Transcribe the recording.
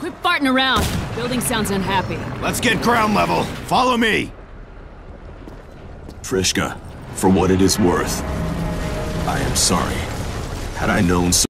Quit farting around. Building sounds unhappy. Let's get ground level. Follow me. Trishka, for what it is worth, I am sorry. Had I known so